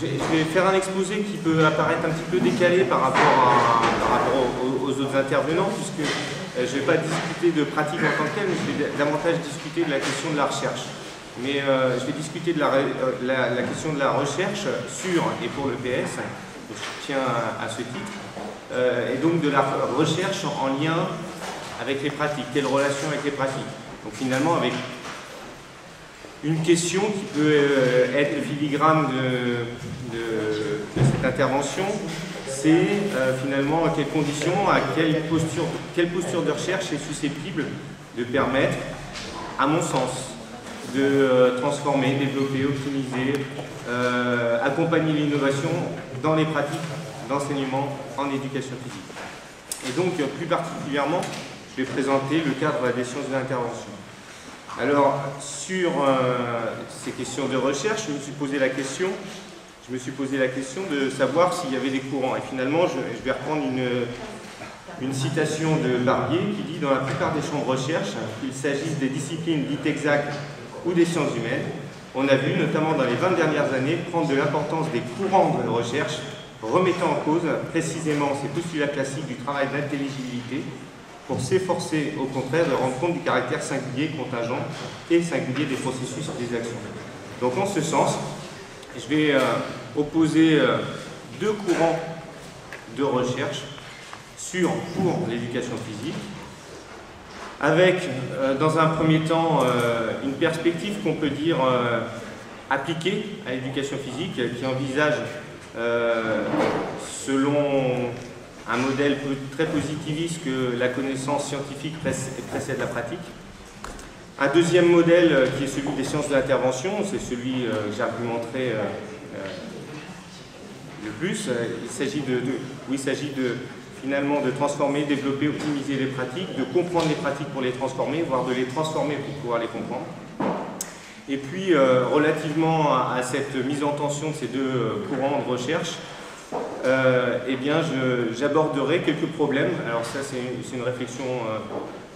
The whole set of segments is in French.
je vais faire un exposé qui peut apparaître un petit peu décalé par rapport, aux, autres intervenants, puisque euh, je ne vais pas discuter de pratique en tant que telle, mais je vais davantage discuter de la question de la recherche. Mais euh, je vais discuter de euh, la, question de la recherche sur et pour le PS, je tiens à, ce titre, et donc de la recherche en lien avec les pratiques, quelle relation avec les pratiques? Donc finalement avec une question qui peut euh, être le filigrane de, cette intervention, c'est euh, finalement à quelles conditions, à quelle posture, de recherche est susceptible de permettre, à mon sens, de euh, transformer, développer, optimiser, accompagner l'innovation dans les pratiques d'enseignement en éducation physique. Et donc, plus particulièrement, je vais présenter le cadre des sciences de l'intervention. Alors, sur euh, ces questions de recherche, je me suis posé la question, je me suis posé la question de savoir s'il y avait des courants. Et finalement, je, vais reprendre une, citation de Barbier qui dit dans la plupart des champs de recherche, qu'il s'agisse des disciplines dites exactes ou des sciences humaines, on a vu, notamment dans les 20 dernières années, prendre de l'importance des courants de recherche, remettant en cause précisément ces postulats classiques du travail d'intelligibilité pour s'efforcer au contraire de rendre compte du caractère singulier, contingent et singulier des processus et des actions. Donc en ce sens, je vais euh, opposer euh, deux courants de recherche sur pour l'éducation physique, avec euh, dans un premier temps une perspective qu'on peut dire appliquée à l'éducation physique, qui envisage selon un modèle très positiviste que la connaissance scientifique précède la pratique. Un deuxième modèle euh, qui est celui des sciences de l'intervention, c'est celui euh, que j'argumenterai euh, le plus. Il s'agit de, il s'agit de finalement de transformer, développer, optimiser les pratiques, de comprendre les pratiques pour les transformer, voire de les transformer pour pouvoir les comprendre. Et puis, relativement à, cette mise en tension de ces deux courants de recherche, euh, eh bien, j'aborderai quelques problèmes. Alors ça, c'est une réflexion euh,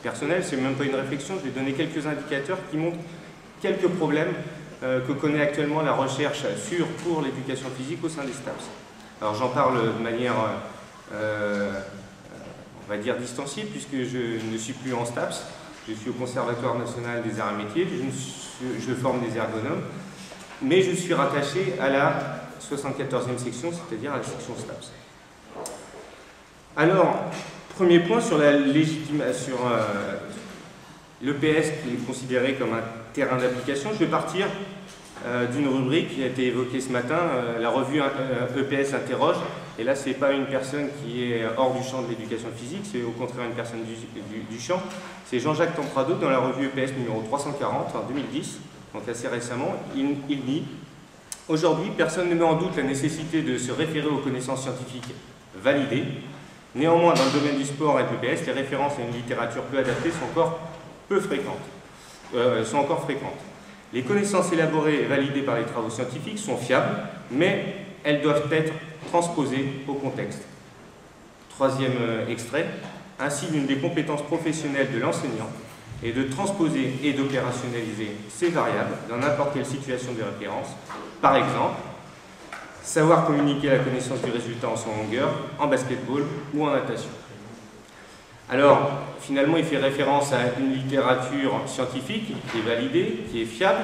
personnelle, c'est même pas une réflexion, je vais donner quelques indicateurs qui montrent quelques problèmes euh, que connaît actuellement la recherche sur pour l'éducation physique au sein des STAPS. Alors j'en parle de manière, on va dire, distanciée, puisque je ne suis plus en STAPS, je suis au Conservatoire national des arts et métiers, je forme des ergonomes, mais je suis rattaché à la 74e section, c'est-à-dire la section STAPS. Alors, premier point sur la légitimation, euh, l'EPS qui est considéré comme un terrain d'application, je vais partir euh, d'une rubrique qui a été évoquée ce matin, euh, la revue EPS interroge, et là c'est pas une personne qui est hors du champ de l'éducation physique, c'est au contraire une personne du, champ, c'est Jean-Jacques Temprado dans la revue EPS numéro 340 en 2010, donc assez récemment, il, il dit Aujourd'hui, personne ne met en doute la nécessité de se référer aux connaissances scientifiques validées. Néanmoins, dans le domaine du sport et de l'EPS, les références à une littérature peu adaptée sont encore peu fréquentes. Euh, sont encore fréquentes. Les connaissances élaborées et validées par les travaux scientifiques sont fiables, mais elles doivent être transposées au contexte. Troisième euh, extrait, ainsi l'une des compétences professionnelles de l'enseignant est de transposer et d'opérationnaliser ces variables dans n'importe quelle situation de référence par exemple, savoir communiquer la connaissance du résultat en son longueur, en basketball ou en natation. Alors, finalement, il fait référence à une littérature scientifique qui est validée, qui est fiable,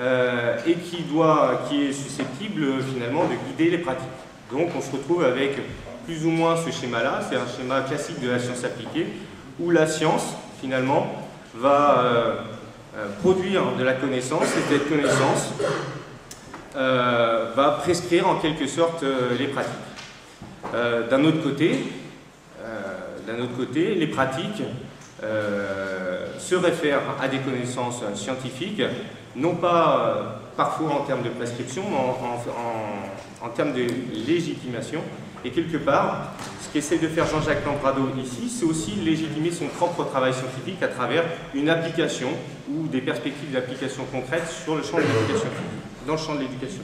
euh, et qui, doit, qui est susceptible finalement de guider les pratiques. Donc on se retrouve avec plus ou moins ce schéma-là, c'est un schéma classique de la science appliquée, où la science, finalement, va euh, euh, produire de la connaissance, et cette connaissance va prescrire en quelque sorte euh, les pratiques. Euh, d'un autre côté, les pratiques se réfèrent à des connaissances scientifiques, non pas parfois en termes de prescription, mais en, termes de légitimation. Et quelque part, ce qu'essaie de faire Jean-Jacques Lamprado ici, c'est aussi légitimer son propre travail scientifique à travers une application ou des perspectives d'application concrètes sur le champ de l'éducation physique dans le champ de l'éducation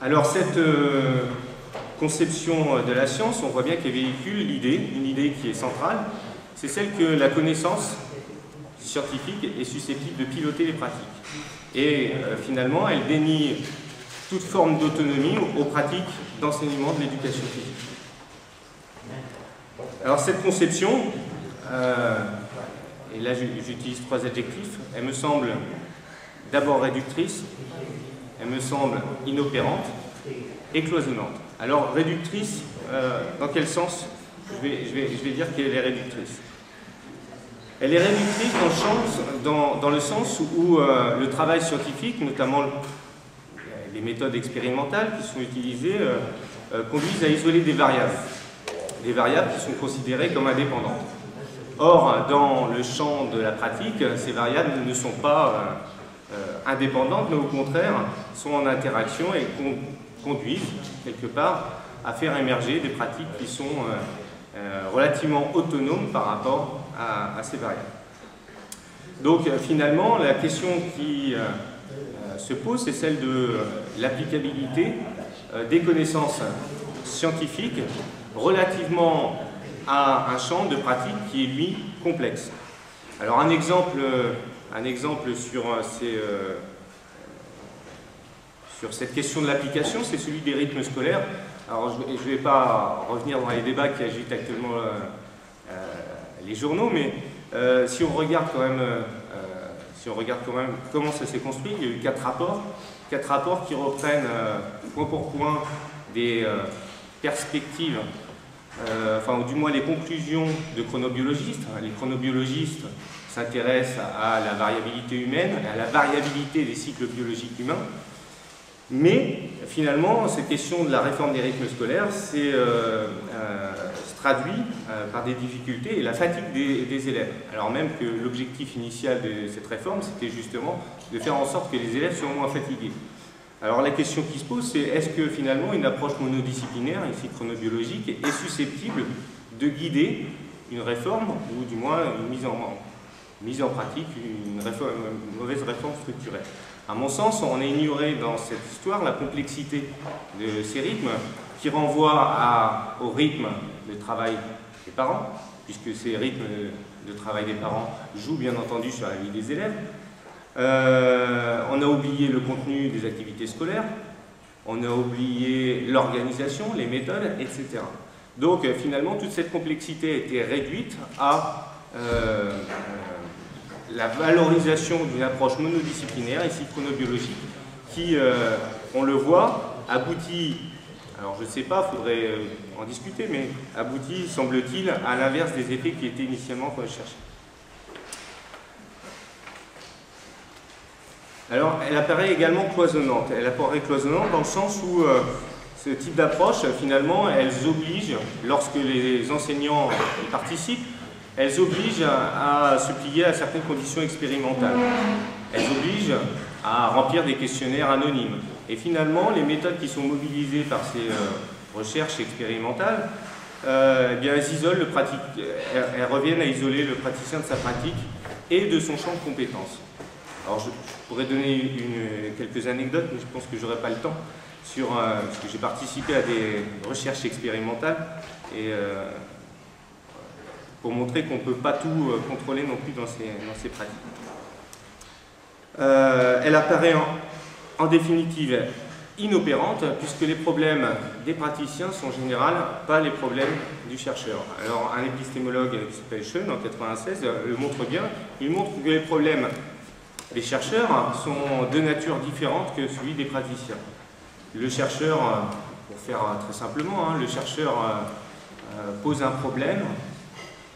Alors cette euh, conception euh, de la science, on voit bien qu'elle véhicule l'idée, une idée qui est centrale, c'est celle que la connaissance scientifique est susceptible de piloter les pratiques. Et euh, finalement, elle dénie toute forme d'autonomie aux pratiques d'enseignement de l'éducation physique. Alors cette conception, et là j'utilise trois adjectifs, elle me semble d'abord réductrice, elle me semble inopérante et cloisonnante. Alors réductrice, euh, dans quel sens je vais, dire qu'elle est réductrice. Elle est réductrice dans le sens, où euh, le travail scientifique, notamment les méthodes expérimentales qui sont utilisées, euh, conduisent à isoler des variables. Des variables qui sont considérées comme indépendantes. Or, dans le champ de la pratique, ces variables ne sont pas indépendantes, mais au contraire sont en interaction et con conduisent quelque part à faire émerger des pratiques qui sont relativement autonomes par rapport à, à ces variables. Donc finalement, la question qui se pose, c'est celle de l'applicabilité des connaissances scientifiques relativement à un champ de pratique qui est, lui, complexe. Alors un exemple, un exemple sur, ces, euh, sur cette question de l'application, c'est celui des rythmes scolaires. Alors je ne vais pas revenir dans les débats qui agitent actuellement euh, euh, les journaux, mais euh, si on regarde quand même si on regarde quand même comment ça s'est construit, il y a eu quatre rapports, quatre rapports qui reprennent euh, point pour point des euh, perspectives, euh, enfin ou du moins les conclusions de chronobiologistes. Les chronobiologistes s'intéressent à la variabilité humaine, à la variabilité des cycles biologiques humains, mais finalement, cette question de la réforme des rythmes scolaires euh, euh, se traduit euh, par des difficultés et la fatigue des, des élèves. Alors même que l'objectif initial de cette réforme, c'était justement de faire en sorte que les élèves soient moins fatigués. Alors la question qui se pose, c'est est-ce que finalement une approche monodisciplinaire, ici chronobiologique, est susceptible de guider une réforme, ou du moins une mise en, mise en pratique, une, mauvaise réforme structurelle à mon sens, on a ignoré dans cette histoire la complexité de ces rythmes qui renvoient au rythme de travail des parents, puisque ces rythmes de travail des parents jouent bien entendu sur la vie des élèves. Euh, on a oublié le contenu des activités scolaires, on a oublié l'organisation, les méthodes, etc. Donc finalement, toute cette complexité a été réduite à euh, la valorisation d'une approche monodisciplinaire, ici chronobiologique, qui, euh, on le voit, aboutit, alors je ne sais pas, il faudrait euh, en discuter, mais aboutit, semble-t-il, à l'inverse des effets qui étaient initialement recherchés. Alors, elle apparaît également cloisonnante. Elle apparaît cloisonnante dans le sens où euh, ce type d'approche, finalement, elles obligent, lorsque les enseignants y participent, elles obligent à, se plier à certaines conditions expérimentales. Elles obligent à remplir des questionnaires anonymes. Et finalement, les méthodes qui sont mobilisées par ces euh, recherches expérimentales, euh, eh bien, elles, isolent le pratique, elles, reviennent à isoler le praticien de sa pratique et de son champ de compétences. Alors, je, pourrais donner quelques anecdotes, mais je pense que je n'aurai pas le temps, sur, euh, parce que j'ai participé à des recherches expérimentales, et euh, pour montrer qu'on ne peut pas tout euh, contrôler non plus dans ces, pratiques. Euh, elle apparaît en, définitive inopérante puisque les problèmes des praticiens sont en pas les problèmes du chercheur. Alors un épistémologue qui s'appelle Schoen en 1996 le montre bien, il montre que les problèmes des chercheurs sont de nature différente que celui des praticiens. Le chercheur, pour faire très simplement, hein, le chercheur euh, pose un problème,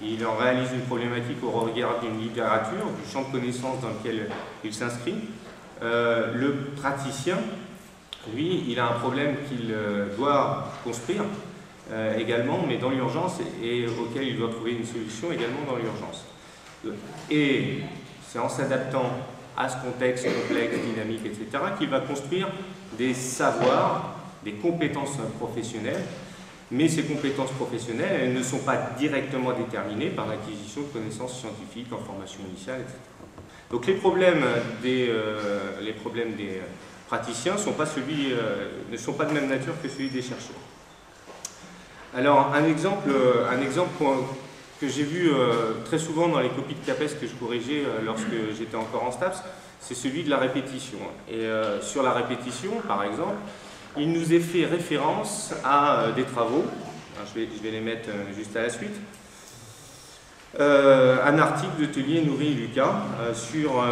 il en réalise une problématique au regard d'une littérature, du champ de connaissances dans lequel il s'inscrit. Euh, le praticien, lui, il a un problème qu'il euh, doit construire euh, également, mais dans l'urgence, et, et, auquel il doit trouver une solution également dans l'urgence. Et c'est en s'adaptant à ce contexte complexe, dynamique, etc., qu'il va construire des savoirs, des compétences professionnelles mais ces compétences professionnelles, elles ne sont pas directement déterminées par l'acquisition de connaissances scientifiques en formation initiale, etc. Donc les problèmes des, euh, des praticiens euh, ne sont pas de même nature que celui des chercheurs. Alors un exemple, que j'ai vu euh, très souvent dans les copies de CAPES que je corrigeais euh, lorsque j'étais encore en STAPS, c'est celui de la répétition. Et euh, sur la répétition, par exemple, il nous est fait référence à euh, des travaux, je, vais, les mettre euh, juste à la suite, un article de Tellier, Nourri et Lucas sur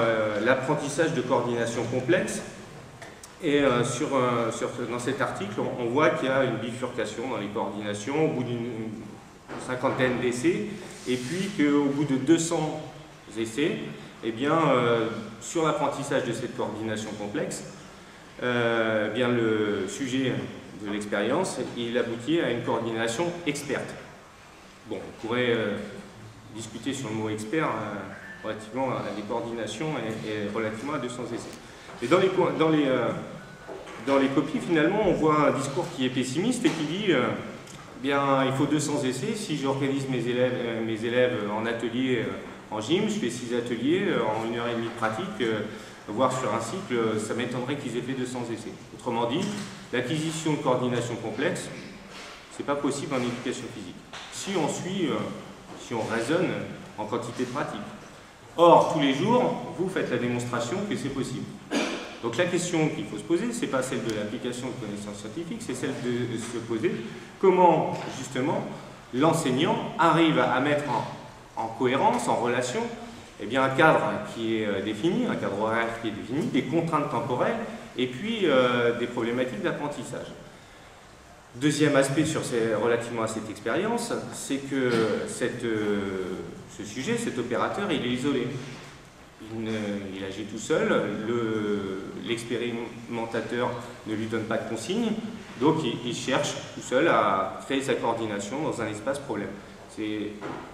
l'apprentissage de coordination complexe. Et dans cet article, on, voit qu'il y a une bifurcation dans les coordinations au bout d'une cinquantaine d'essais, et puis qu'au bout de 200 essais, eh bien, euh, sur l'apprentissage de cette coordination complexe, euh, eh bien, le sujet de l'expérience, il aboutit à une coordination experte. Bon, on pourrait euh, discuter sur le mot expert relativement à des coordinations et, relativement à 200 essais. Et dans les, dans, les, dans les copies, finalement, on voit un discours qui est pessimiste et qui dit bien, il faut 200 essais. Si j'organise mes élèves, mes élèves en atelier en gym, je fais 6 ateliers euh, en une heure et demie de pratique, euh, voire sur un cycle, euh, ça m'étonnerait qu'ils aient fait 200 essais. Autrement dit, l'acquisition de coordination complexe, c'est pas possible en éducation physique. Si on suit, si on raisonne en quantité de pratique. Or, tous les jours, vous faites la démonstration que c'est possible. Donc la question qu'il faut se poser, ce n'est pas celle de l'application de connaissances scientifiques, c'est celle de se poser comment, justement, l'enseignant arrive à mettre en cohérence, en relation, eh bien, un cadre qui est euh, défini, un cadre horaire qui est défini, des contraintes temporelles et puis euh, des problématiques d'apprentissage. Deuxième aspect relativement à cette expérience, c'est que euh, ce sujet, cet opérateur, il est isolé. Il, agit tout seul, l'expérimentateur ne lui donne pas de consignes, donc il, il cherche tout seul à créer sa coordination dans un espace problème. C'est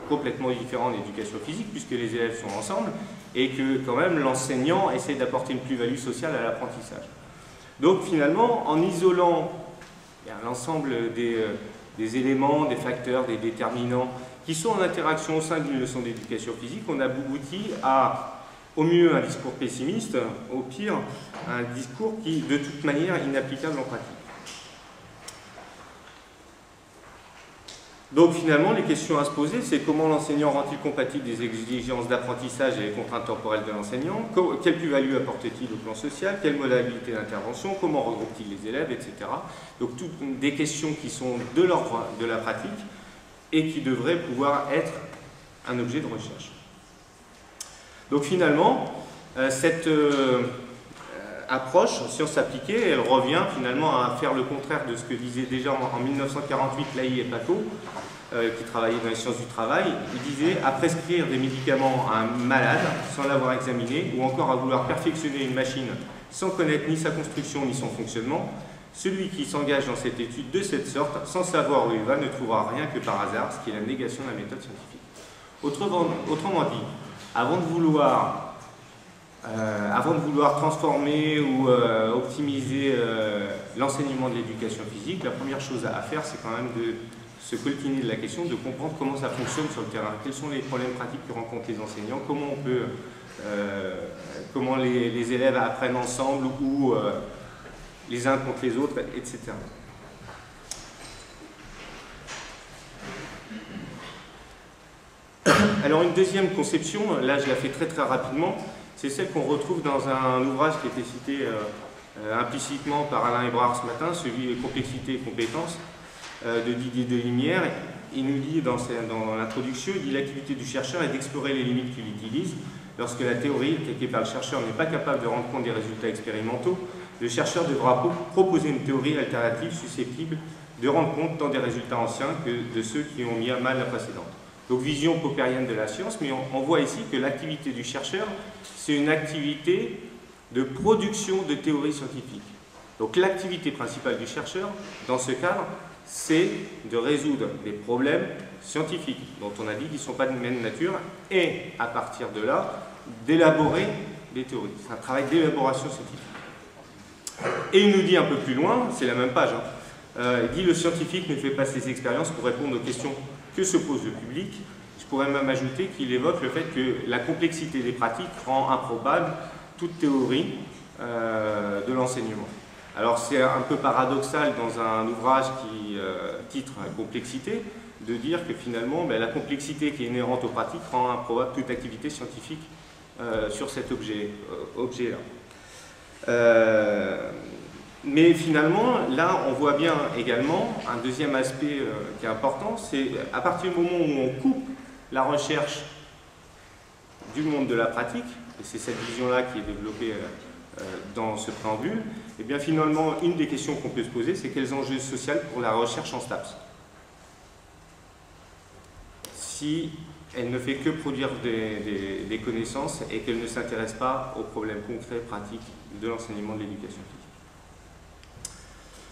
complètement différent en éducation physique puisque les élèves sont ensemble et que quand même l'enseignant essaie d'apporter une plus-value sociale à l'apprentissage. Donc finalement, en isolant l'ensemble euh, des, éléments, des facteurs, des déterminants qui sont en interaction au sein d'une leçon d'éducation physique, on aboutit à, au mieux, un discours pessimiste, au pire, un discours qui, de toute manière, est inapplicable en pratique. Donc finalement, les questions à se poser, c'est comment l'enseignant rend-il compatible des exigences d'apprentissage et les contraintes temporelles de l'enseignant? Quelle plus-value apporte-t-il au plan social? Quelle modalité d'intervention? Comment regroupe-t-il les élèves Etc. Donc toutes des questions qui sont de l'ordre de la pratique et qui devraient pouvoir être un objet de recherche. Donc finalement, euh, cette euh, approche, science appliquée, elle revient finalement à faire le contraire de ce que disait déjà en, 1948 Laï et Paco, euh, qui travaillaient dans les sciences du travail. Il disait à prescrire des médicaments à un malade sans l'avoir examiné, ou encore à vouloir perfectionner une machine sans connaître ni sa construction ni son fonctionnement, celui qui s'engage dans cette étude de cette sorte, sans savoir où il va, ne trouvera rien que par hasard, ce qui est la négation de la méthode scientifique. Autrement, autrement dit, avant de vouloir euh, avant de vouloir transformer ou euh, optimiser euh, l'enseignement de l'éducation physique, la première chose à faire, c'est quand même de se coltiner de la question, de comprendre comment ça fonctionne sur le terrain, quels sont les problèmes pratiques que rencontrent les enseignants, comment on peut, comment les, élèves apprennent ensemble ou les uns contre les autres, etc. Alors une deuxième conception, là je la fais très très rapidement, c'est celle qu'on retrouve dans un ouvrage qui a été cité euh, euh, implicitement par Alain Hébrard ce matin, celui Complexité et compétences euh, de Didier Delimière. Il nous dit dans, l'introduction, il l'activité du chercheur est d'explorer les limites qu'il utilise. Lorsque la théorie calquée par le chercheur n'est pas capable de rendre compte des résultats expérimentaux, le chercheur devra proposer une théorie alternative susceptible de rendre compte tant des résultats anciens que de ceux qui ont mis à mal la précédente. Donc vision paupérienne de la science, mais on voit ici que l'activité du chercheur c'est une activité de production de théories scientifiques. Donc l'activité principale du chercheur, dans ce cadre, c'est de résoudre des problèmes scientifiques, dont on a dit qu'ils ne sont pas de même nature, et à partir de là, d'élaborer des théories. C'est un travail d'élaboration scientifique. Et il nous dit un peu plus loin, c'est la même page, hein, euh, il dit le scientifique ne fait pas ses expériences pour répondre aux questions que se pose le public, pourrais même ajouter qu'il évoque le fait que la complexité des pratiques rend improbable toute théorie euh, de l'enseignement. Alors c'est un peu paradoxal dans un ouvrage qui euh, titre Complexité de dire que finalement ben, la complexité qui est inhérente aux pratiques rend improbable toute activité scientifique sur cet objet, objet. Mais finalement, là, on voit bien également un deuxième aspect qui est important, c'est à partir du moment où on coupe la recherche du monde de la pratique, et c'est cette vision-là qui est développée euh, dans ce préambule, et eh bien finalement, une des questions qu'on peut se poser, c'est quels enjeux sociaux pour la recherche en STAPS? Si elle ne fait que produire des, connaissances et qu'elle ne s'intéresse pas aux problèmes concrets, pratiques de l'enseignement de l'éducation.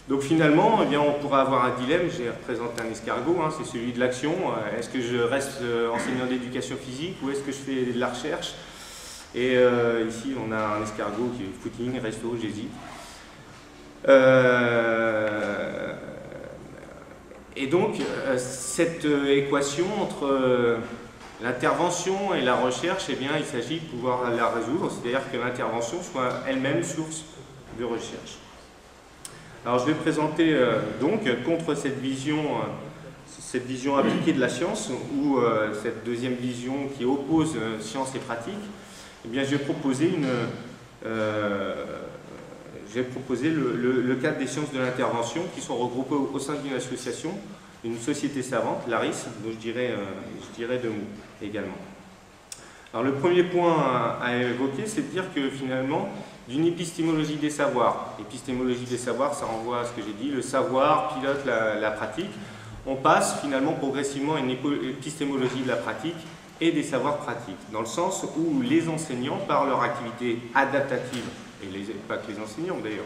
Donc finalement, eh bien, on pourra avoir un dilemme, j'ai représenté un escargot, hein, c'est celui de l'action. Euh, est-ce que je reste euh, enseignant d'éducation physique ou est-ce que je fais de la recherche? Et euh, ici, on a un escargot qui est footing, resto, j'hésite. et donc, cette équation entre l'intervention et la recherche, eh bien, il s'agit de pouvoir la résoudre, c'est-à-dire que l'intervention soit elle-même source de recherche. Alors je vais présenter euh, donc contre cette vision, euh, cette vision appliquée de la science ou euh, cette deuxième vision qui oppose science et pratique. Eh bien, je vais proposer une, j'ai proposé le, le, cadre des sciences de l'intervention qui sont regroupées au, sein d'une association, une société savante, l'ARIS, dont je dirais, je dirais deux mots également. Alors le premier point à évoquer, c'est de dire que finalement, d'une épistémologie des savoirs. Épistémologie des savoirs, ça renvoie à ce que j'ai dit, le savoir pilote la, pratique. On passe finalement progressivement à une épistémologie de la pratique et des savoirs pratiques, dans le sens où les enseignants, par leur activité adaptative, et les, pas que les enseignants d'ailleurs,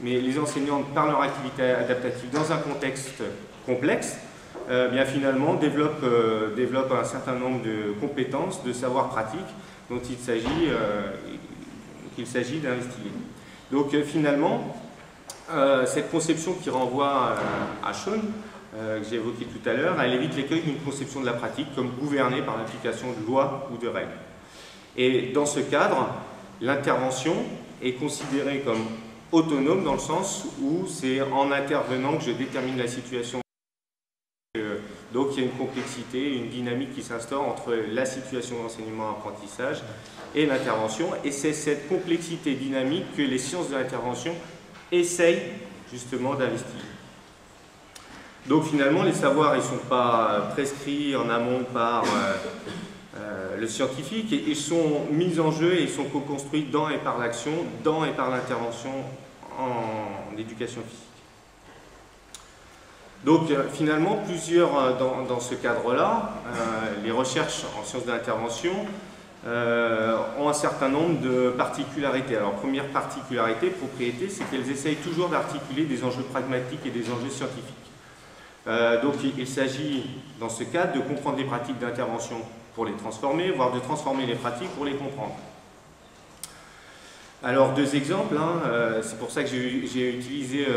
mais les enseignants, par leur activité adaptative dans un contexte complexe, euh, bien finalement développent, euh, développent, un certain nombre de compétences, de savoirs pratiques dont il s'agit euh, qu'il s'agit d'investiguer. Donc euh, finalement, euh, cette conception qui renvoie euh, à Sean, que j'ai évoqué tout à l'heure, elle évite l'écueil d'une conception de la pratique comme gouvernée par l'application de lois ou de règles. Et dans ce cadre, l'intervention est considérée comme autonome dans le sens où c'est en intervenant que je détermine la situation. Donc il y a une complexité, une dynamique qui s'instaure entre la situation d'enseignement-apprentissage et l'intervention. Et c'est cette complexité dynamique que les sciences de l'intervention essayent justement d'investiguer. Donc finalement, les savoirs, ils ne sont pas prescrits en amont par euh, euh, le scientifique, ils sont mis en jeu et ils sont co-construits dans et par l'action, dans et par l'intervention en éducation physique. Donc euh, finalement, plusieurs, dans, ce cadre-là, les recherches en sciences de l'intervention euh, ont un certain nombre de particularités. Alors, première particularité, propriété, c'est qu'elles essayent toujours d'articuler des enjeux pragmatiques et des enjeux scientifiques. Euh, donc, il, s'agit, dans ce cadre, de comprendre les pratiques d'intervention pour les transformer, voire de transformer les pratiques pour les comprendre. Alors, deux exemples, hein, euh, c'est pour ça que j'ai utilisé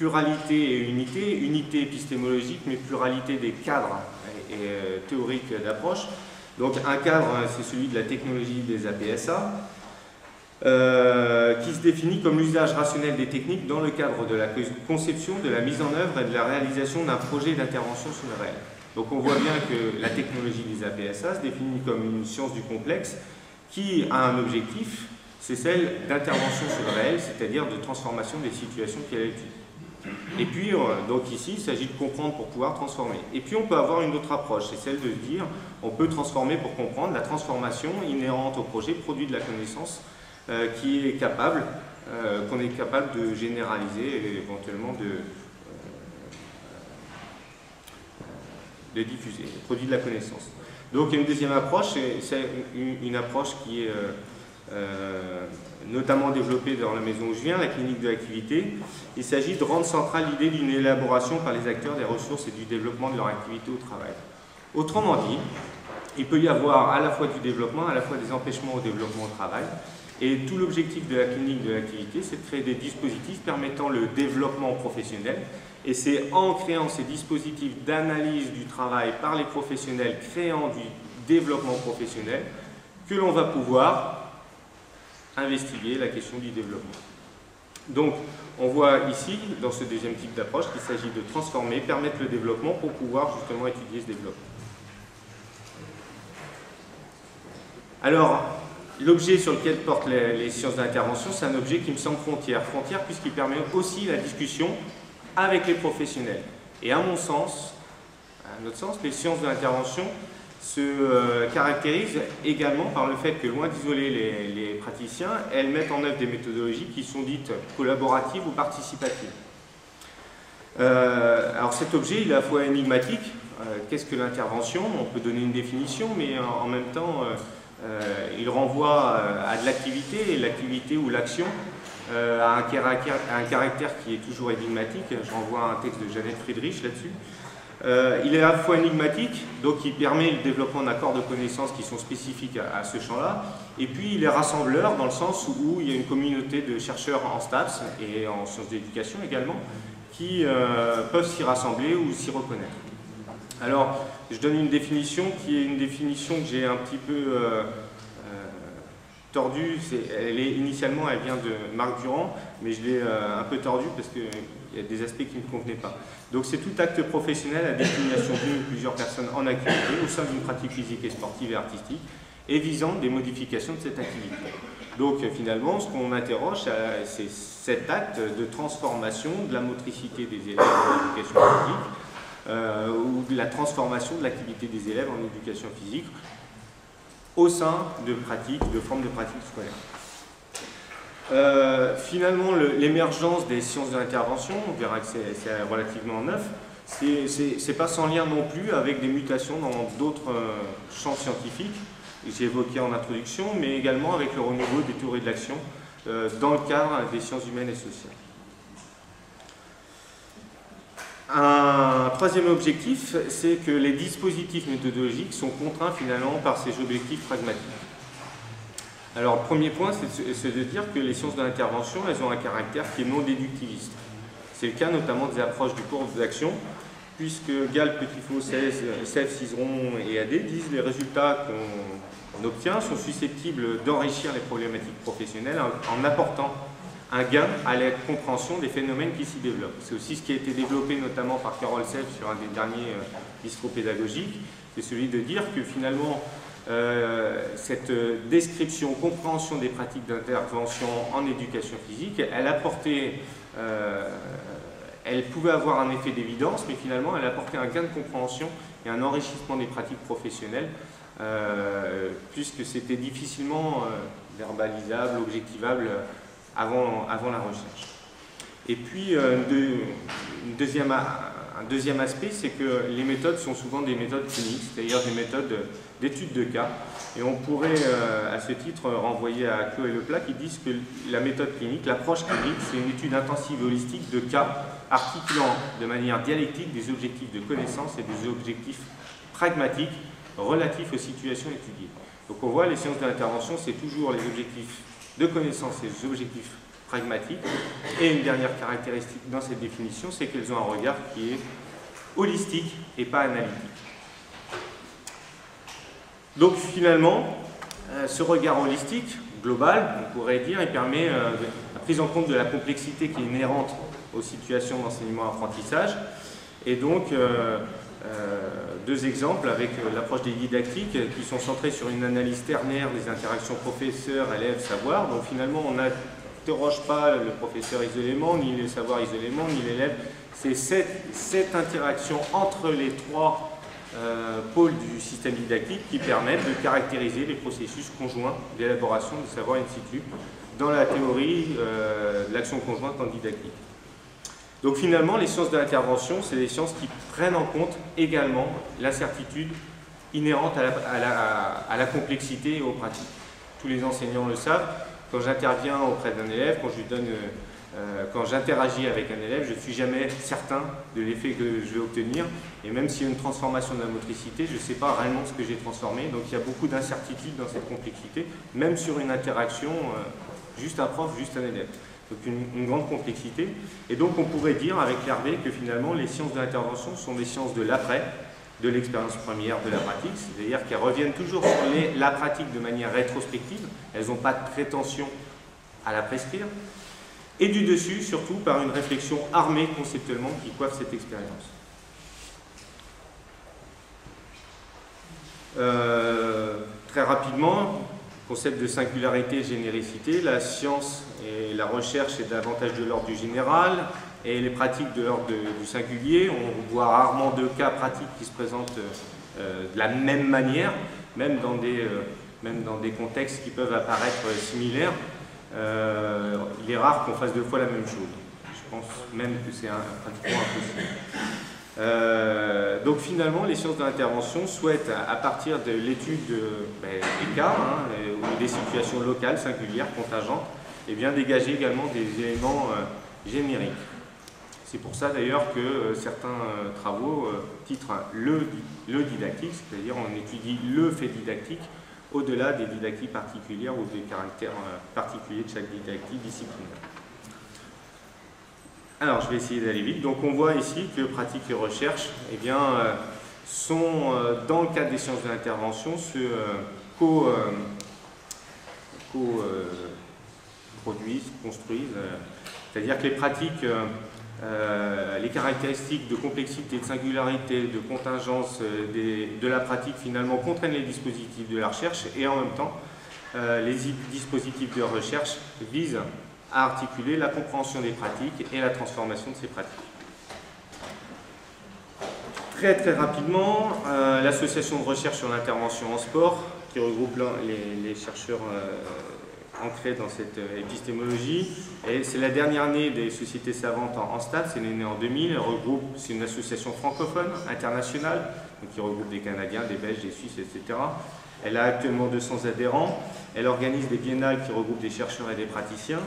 pluralité et unité, unité épistémologique, mais pluralité des cadres et théoriques d'approche. Donc un cadre, hein, c'est celui de la technologie des APSA, euh, qui se définit comme l'usage rationnel des techniques dans le cadre de la conception, de la mise en œuvre et de la réalisation d'un projet d'intervention sur le réel. Donc on voit bien que la technologie des APSA se définit comme une science du complexe qui a un objectif, c'est celle d'intervention sur le réel, c'est-à-dire de transformation des situations qu'elle étudie. Et puis, euh, donc ici, il s'agit de comprendre pour pouvoir transformer. Et puis, on peut avoir une autre approche, c'est celle de dire, on peut transformer pour comprendre la transformation inhérente au projet, produit de la connaissance, euh, qui est capable, euh, qu'on est capable de généraliser et éventuellement de, de diffuser, produit de la connaissance. Donc, il y a une deuxième approche, c'est une, approche qui est notamment développée dans la maison où je viens, la clinique de l'activité. Il s'agit de rendre centrale l'idée d'une élaboration par les acteurs des ressources et du développement de leur activité au travail. Autrement dit, il peut y avoir à la fois du développement, à la fois des empêchements au développement au travail. Et tout l'objectif de la clinique de l'activité, c'est de créer des dispositifs permettant le développement professionnel. Et c'est en créant ces dispositifs d'analyse du travail par les professionnels, créant du développement professionnel, que l'on va pouvoir investiguer la question du développement. Donc, on voit ici, dans ce deuxième type d'approche, qu'il s'agit de transformer, permettre le développement pour pouvoir justement étudier ce développement. Alors, l'objet sur lequel portent les, sciences d'intervention, c'est un objet qui me semble frontière. Frontière puisqu'il permet aussi la discussion avec les professionnels. Et à mon sens, à notre sens, les sciences de l'intervention se euh, caractérisent également par le fait que, loin d'isoler les, praticiens, elles mettent en œuvre des méthodologies qui sont dites collaboratives ou participatives. Euh, alors cet objet, il est à la fois énigmatique. Euh, qu'est-ce que l'intervention? On peut donner une définition, mais en, même temps, il renvoie à de l'activité, et l'activité ou l'action a un caractère, un caractère qui est toujours énigmatique. Je renvoie à un texte de Jeannette Friedrich là-dessus. Euh, il est à la fois énigmatique, donc il permet le développement d'accords de connaissances qui sont spécifiques à, ce champ-là, et puis il est rassembleur dans le sens où il y a une communauté de chercheurs en STAPS et en sciences d'éducation également qui euh, peuvent s'y rassembler ou s'y reconnaître. Alors, je donne une définition qui est une définition que j'ai un petit peu euh, tordue. elle est, initialement, elle vient de Marc Durand, mais je l'ai un peu tordue parce qu'il y a des aspects qui ne convenaient pas. Donc c'est tout acte professionnel à destination d'une ou plusieurs personnes en activité au sein d'une pratique physique et sportive et artistique et visant des modifications de cette activité. Donc finalement, ce qu'on interroge, euh, c'est cet acte de transformation de la motricité des élèves en éducation physique euh, ou de la transformation de l'activité des élèves en éducation physique au sein de pratiques, de formes de pratiques scolaires. Euh, finalement, l'émergence des sciences de l'intervention, on verra que c'est relativement neuf, c'est pas sans lien non plus avec des mutations dans d'autres euh, champs scientifiques, j'ai évoqué en introduction, mais également avec le renouveau des théories de l'action euh, dans le cadre des sciences humaines et sociales. Un troisième objectif, c'est que les dispositifs méthodologiques sont contraints finalement par ces objectifs pragmatiques. Alors, le premier point, c'est de dire que les sciences de l'intervention, elles ont un caractère qui est non déductiviste. C'est le cas notamment des approches du cours d'action, puisque Gall, Petitfaux, Seff, Cizeron et AD disent les résultats qu'on obtient sont susceptibles d'enrichir les problématiques professionnelles en, apportant un gain à la compréhension des phénomènes qui s'y développent. C'est aussi ce qui a été développé notamment par Carol Seff sur un des derniers euh, distros pédagogiques, c'est celui de dire que finalement euh, cette description, compréhension des pratiques d'intervention en éducation physique, elle apportait, euh, elle pouvait avoir un effet d'évidence, mais finalement elle apportait un gain de compréhension et un enrichissement des pratiques professionnelles, euh, puisque c'était difficilement verbalisable, objectivable avant, avant la recherche. Et puis, une deuxième, un deuxième aspect, c'est que les méthodes sont souvent des méthodes cliniques, c'est-à-dire des méthodes d'études de cas. Et on pourrait, euh, à ce titre, renvoyer à Chloé Leplat qui disent que la méthode clinique, l'approche clinique, c'est une étude intensive et holistique de cas articulant de manière dialectique des objectifs de connaissance et des objectifs pragmatiques relatifs aux situations étudiées. Donc on voit, les sciences de l'intervention, c'est toujours les objectifs de connaissance et les objectifs pragmatiques. Et une dernière caractéristique dans cette définition, c'est qu'elles ont un regard qui est holistique et pas analytique. Donc finalement, euh, ce regard holistique, global, on pourrait dire, il permet euh, la prise en compte de la complexité qui est inhérente aux situations d'enseignement-apprentissage. Et donc, euh, deux exemples avec l'approche des didactiques qui sont centrés sur une analyse ternaire des interactions professeur-élève-savoir. Donc finalement, on n'interroge pas le professeur isolément, ni le savoir isolément, ni l'élève. C'est cette, interaction entre les trois euh, pôles du système didactique qui permettent de caractériser les processus conjoints d'élaboration de savoir in situ dans la théorie euh, de l'action conjointe en didactique. Donc finalement, les sciences de l'intervention, c'est des sciences qui prennent en compte également l'incertitude inhérente à la, à la, complexité et aux pratiques. Tous les enseignants le savent, quand j'interviens auprès d'un élève, quand euh, j'interagis avec un élève, je ne suis jamais certain de l'effet que je vais obtenir. Et même s'il y a une transformation de la motricité, je ne sais pas réellement ce que j'ai transformé. Donc il y a beaucoup d'incertitudes dans cette complexité, même sur une interaction, euh, juste un prof, juste un élève. Donc une, grande complexité. Et donc on pourrait dire avec Hervé que finalement les sciences de l'intervention sont des sciences de l'après, de l'expérience première, de la pratique, c'est-à-dire qu'elles reviennent toujours sur la pratique de manière rétrospective. Elles n'ont pas de prétention à la prescrire, et du dessus, surtout par une réflexion armée conceptuellement qui coiffe cette expérience. Euh, très rapidement, concept de singularité, généricité, la science et la recherche est davantage de l'ordre du général et les pratiques de l'ordre du singulier. On voit rarement deux cas pratiques qui se présentent euh, de la même manière, même dans des, euh, contextes qui peuvent apparaître similaires. Euh, il est rare qu'on fasse deux fois la même chose. Je pense même que c'est pratiquement impossible. Euh, donc finalement, les sciences de l'intervention souhaitent, à partir de l'étude ben, des cas hein, ou des situations locales, singulières, contingentes, eh dégager également des éléments euh, génériques. C'est pour ça d'ailleurs que euh, certains travaux titrent le, le didactique, c'est-à-dire on étudie le fait didactique au-delà des didactiques particulières ou des caractères particuliers de chaque didactique disciplinaire. Alors, je vais essayer d'aller vite. Donc, on voit ici que pratique et recherche eh bien, euh, sont, euh, dans le cadre des sciences de l'intervention, se euh, co-produisent, construisent. C'est-à-dire que les pratiques, les caractéristiques de complexité, de singularité, de contingence de la pratique, finalement, contraignent les dispositifs de la recherche et en même temps, les dispositifs de recherche visent à articuler la compréhension des pratiques et la transformation de ces pratiques. Très très rapidement, euh, l'association de recherche sur l'intervention en sport, qui regroupe les, chercheurs euh, ancrés dans cette euh, épistémologie, et c'est la dernière année des sociétés savantes en, en stade, c'est née en 2000, elle regroupe, c'est une association francophone, internationale, qui regroupe des Canadiens, des Belges, des Suisses, etc. Elle a actuellement 200 adhérents, elle organise des biennales qui regroupent des chercheurs et des praticiens,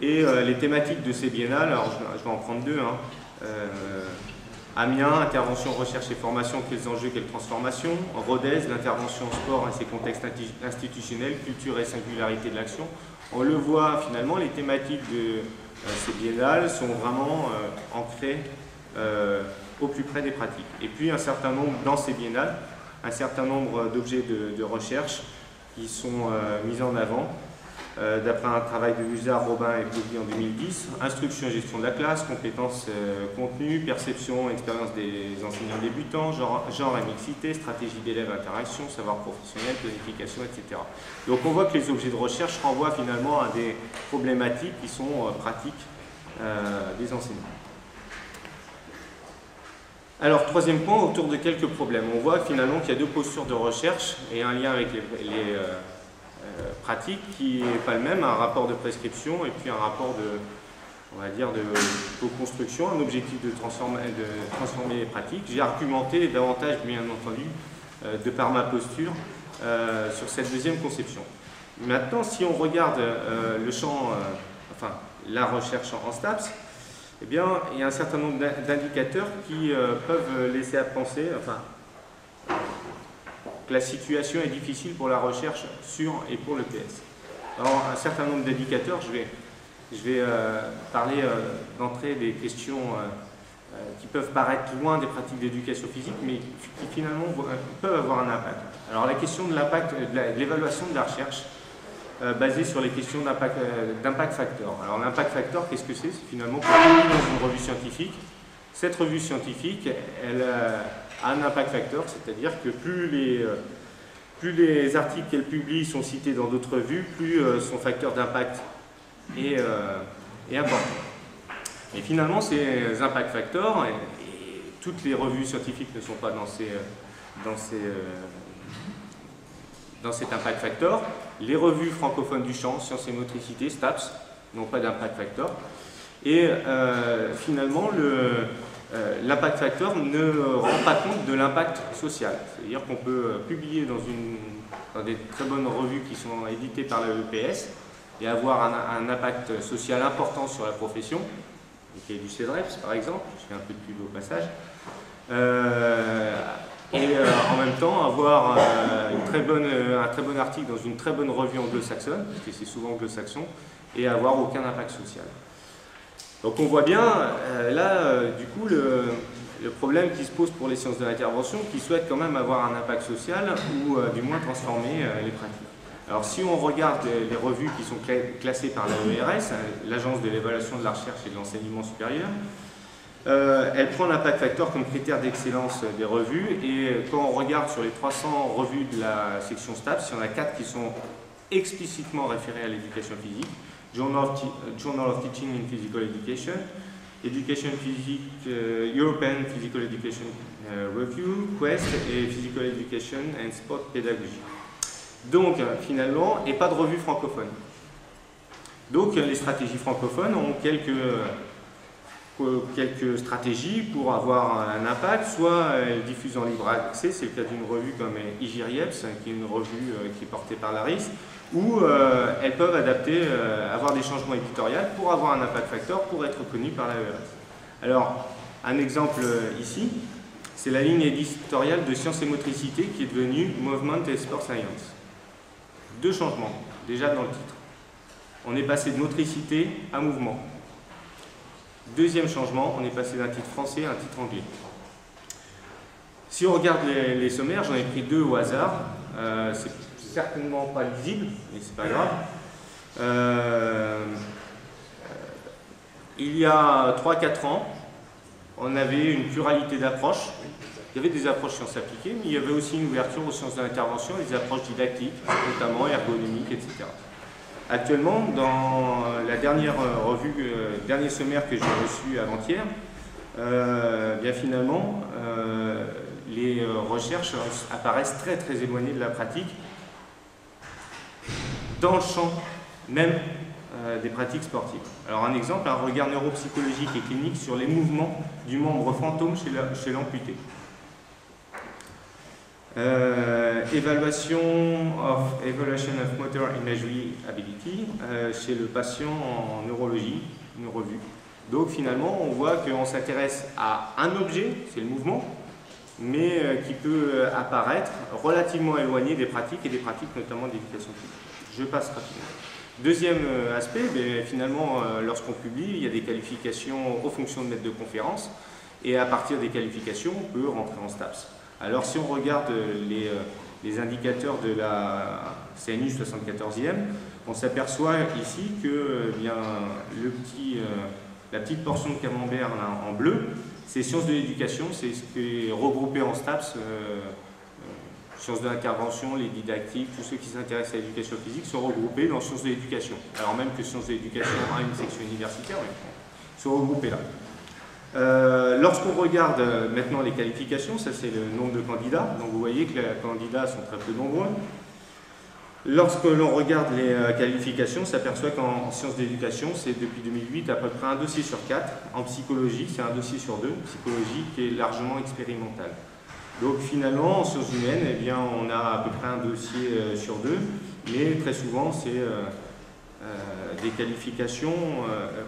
et euh, les thématiques de ces biennales, alors je, vais en prendre deux. Hein. Euh, Amiens, intervention, recherche et formation, quels enjeux, quelles transformations. Rodez, l'intervention sport et ses contextes institutionnels, culture et singularité de l'action. On le voit finalement, les thématiques de euh, ces biennales sont vraiment ancrées au plus près des pratiques. Et puis un certain nombre, dans ces biennales, un certain nombre d'objets de, recherche qui sont mis en avant euh, d'après un travail de Musard, Robin et publié en 2010. Instruction et gestion de la classe, compétences euh, contenu, perception, expérience des enseignants débutants, genre, genre et mixité, stratégie d'élèves, interaction, savoir professionnel, planification, etc. Donc on voit que les objets de recherche renvoient finalement à des problématiques qui sont euh, pratiques des enseignants. Alors, troisième point, autour de quelques problèmes. On voit finalement qu'il y a deux postures de recherche et un lien avec les, euh, pratique qui n'est pas le même, un rapport de prescription et puis un rapport de, on va dire, de co-construction, un objectif de transformer, de transformer les pratiques. J'ai argumenté davantage, bien entendu, euh, de par ma posture, euh, sur cette deuxième conception. Maintenant, si on regarde le champ, enfin, la recherche en STAPS, eh bien, il y a un certain nombre d'indicateurs qui peuvent laisser à penser, enfin, que la situation est difficile pour la recherche sur et pour le PS. Alors, un certain nombre d'indicateurs, je vais, je vais euh, parler euh, d'entrée des questions euh, qui peuvent paraître loin des pratiques d'éducation physique, mais qui finalement peuvent avoir un impact. Alors, la question de l'impact, de l'évaluation de la recherche, basée sur les questions d'impact factor. Alors, l'impact factor, qu'est-ce que c'est? C'est finalement pour dans une revue scientifique. Cette revue scientifique, elle un impact factor, c'est-à-dire que plus les, euh, plus les articles qu'elle publie sont cités dans d'autres revues, plus euh, son facteur d'impact est, euh, important. Et finalement, ces impact factors, et, toutes les revues scientifiques ne sont pas dans, ces, dans, ces, dans cet impact factor. Les revues francophones du champ, sciences et motricité, STAPS, n'ont pas d'impact factor. Et finalement, le, l'impact factor ne rend pas compte de l'impact social. C'est-à-dire qu'on peut euh, publier dans, une, des très bonnes revues qui sont éditées par la EPS et avoir un, impact social important sur la profession, qui est du CEDREPS par exemple, je fais un peu de pub au passage, euh, et en même temps avoir une très bonne, un très bon article dans une très bonne revue anglo-saxonne, parce que c'est souvent anglo-saxon, et avoir aucun impact social. Donc on voit bien, euh, là, euh, du coup, le, problème qui se pose pour les sciences de l'intervention, qui souhaitent quand même avoir un impact social ou euh, du moins transformer les pratiques. Alors si on regarde les, revues qui sont classées par l'AERS, l'Agence de l'évaluation de la recherche et de l'enseignement supérieur, elle prend l'impact factor comme critère d'excellence des revues et quand on regarde sur les 300 revues de la section STAPS, il y en a 4 qui sont explicitement référés à l'éducation physique, Journal of, Journal of, Teaching in Physical Education, Education Physique, European Physical Education Review, Quest et Physical Education and Sport Pedagogy. Donc, finalement, et pas de revue francophone. Donc, les stratégies francophones ont quelques quelques stratégies pour avoir un impact, soit elles diffusent en libre accès, c'est le cas d'une revue comme Igirieps, qui est une revue euh, qui est portée par l'ARIS, ou euh, elles peuvent adapter, euh, avoir des changements éditoriaux pour avoir un impact facteur, pour être connues par la e Alors, un exemple ici, c'est la ligne éditoriale de sciences et motricité qui est devenue Movement et Sport Science. Deux changements, déjà dans le titre. On est passé de motricité à mouvement. Deuxième changement, on est passé d'un titre français à un titre anglais. Si on regarde les, sommaires, j'en ai pris deux au hasard. Euh, certainement pas lisible, mais c'est pas grave. Euh, il y a 3-4 ans, on avait une pluralité d'approches. Il y avait des approches sciences appliquées, mais il y avait aussi une ouverture aux sciences de l'intervention des approches didactiques, notamment ergonomiques, etc. Actuellement, dans la dernière euh, revue, euh, dernier sommaire que j'ai reçu avant-hier, euh, bien finalement, les recherches apparaissent très très éloignées de la pratique dans le champ même des pratiques sportives. Alors un exemple, un regard neuropsychologique et clinique sur les mouvements du membre fantôme chez l'amputé. Euh, évaluation of Evaluation of Motor Imagery Ability euh, chez le patient en neurologie, une revue. Donc finalement, on voit qu'on s'intéresse à un objet, c'est le mouvement, mais euh, qui peut apparaître relativement éloigné des pratiques et des pratiques notamment d'éducation physique. Je passe rapidement. Deuxième aspect, ben, finalement, lorsqu'on publie, il y a des qualifications aux fonctions de maître de conférence, et à partir des qualifications, on peut rentrer en STAPS. Alors si on regarde les, euh, indicateurs de la CNU 74e, on s'aperçoit ici que euh, bien, euh, la petite portion de camembert en bleu, c'est sciences de l'éducation, c'est ce qui est regroupé en STAPS, sciences de l'intervention, les didactiques, tous ceux qui s'intéressent à l'éducation physique sont regroupés dans sciences de l'éducation. Alors même que sciences de l'éducation a une section universitaire, mais sont regroupés là. Euh, lorsqu'on regarde euh, maintenant les qualifications, ça c'est le nombre de candidats, donc vous voyez que les candidats sont très peu nombreux. Lorsque l'on regarde les euh, qualifications, on s'aperçoit qu'en sciences d'éducation, c'est depuis 2008 à peu près un dossier sur quatre. En psychologie, c'est un dossier sur deux, psychologie qui est largement expérimentale. Donc finalement, en sciences humaines, eh bien, on a à peu près un dossier sur deux, mais très souvent, c'est des qualifications,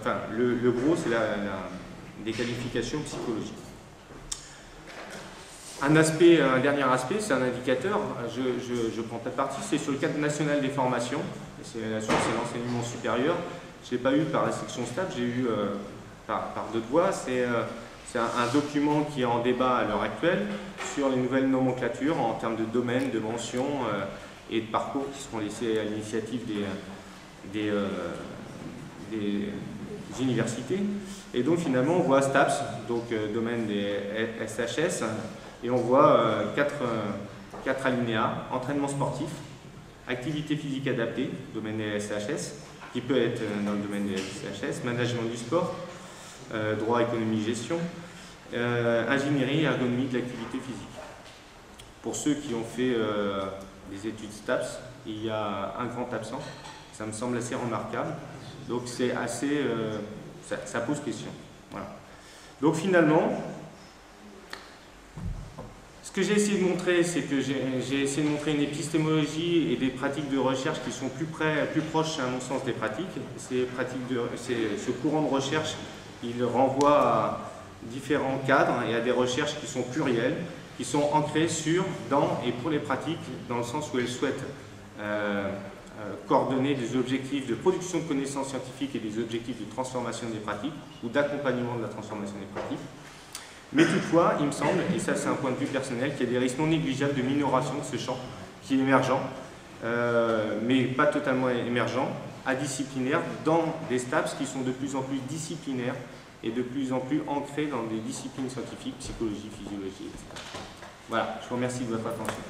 enfin, le, gros, c'est la des qualifications psychologiques. Un, aspect, un dernier aspect, c'est un indicateur, je, prends pas partie, c'est sur le cadre national des formations, c'est l'enseignement supérieur. Je ne l'ai pas eu par la section STAP, j'ai eu euh, par, par, deux voies. C'est euh, un, document qui est en débat à l'heure actuelle sur les nouvelles nomenclatures en termes de domaine, de mention euh, et de parcours qui seront laissés à l'initiative des, des, des universités. Et donc finalement on voit STAPS, donc euh, domaine des SHS, et on voit euh, quatre, euh, quatre, alinéas, entraînement sportif, activité physique adaptée, domaine des SHS, qui peut être dans le domaine des SHS, management du sport, droit, économie, gestion, ingénierie et ergonomie de l'activité physique. Pour ceux qui ont fait des études STAPS, il y a un grand absent, ça me semble assez remarquable. Donc c'est assez, euh, ça, pose question. Voilà. Donc finalement, ce que j'ai essayé de montrer, c'est que j'ai essayé de montrer une épistémologie et des pratiques de recherche qui sont plus, près, plus proches, à mon sens, des pratiques. Ces pratiques de, ce courant de recherche, il renvoie à différents cadres et à des recherches qui sont plurielles, qui sont ancrées sur, dans et pour les pratiques, dans le sens où elles souhaitent euh, euh, coordonner des objectifs de production de connaissances scientifiques et des objectifs de transformation des pratiques ou d'accompagnement de la transformation des pratiques. Mais toutefois, il me semble, et ça c'est un point de vue personnel, qu'il y a des risques non négligeables de minoration de ce champ qui est émergent, euh, mais pas totalement émergent, adisciplinaire, dans des STAPS qui sont de plus en plus disciplinaires et de plus en plus ancrés dans des disciplines scientifiques, psychologie, physiologie, etc. Voilà, je vous remercie de votre attention.